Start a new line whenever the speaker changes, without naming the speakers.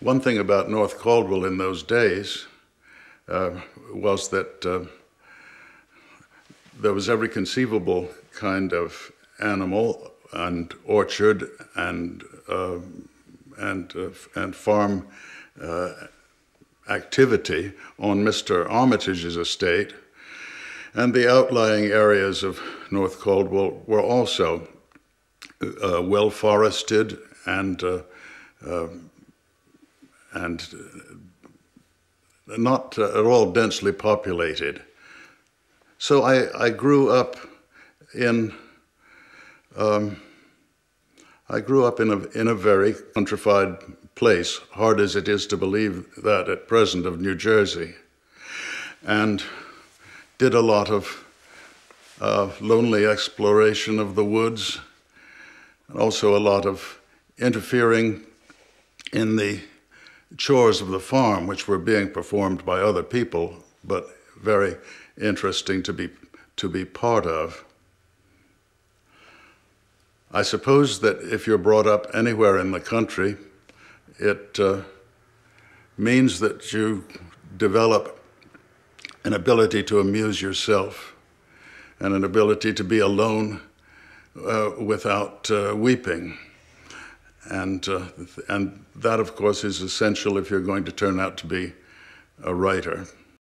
one thing about North Caldwell in those days uh, was that uh, there was every conceivable kind of animal and orchard and uh, and uh, and farm uh, activity on Mr. Armitage's estate, and the outlying areas of North Caldwell were also uh, well forested and and not at all densely populated. So I, I grew up in um, I grew up in a in a very countrified place, hard as it is to believe that at present of New Jersey, and did a lot of uh, lonely exploration of the woods, and also a lot of interfering in the chores of the farm, which were being performed by other people, but very interesting to be, to be part of. I suppose that if you're brought up anywhere in the country, it uh, means that you develop an ability to amuse yourself and an ability to be alone uh, without uh, weeping. And, uh, and that, of course, is essential if you're going to turn out to be a writer.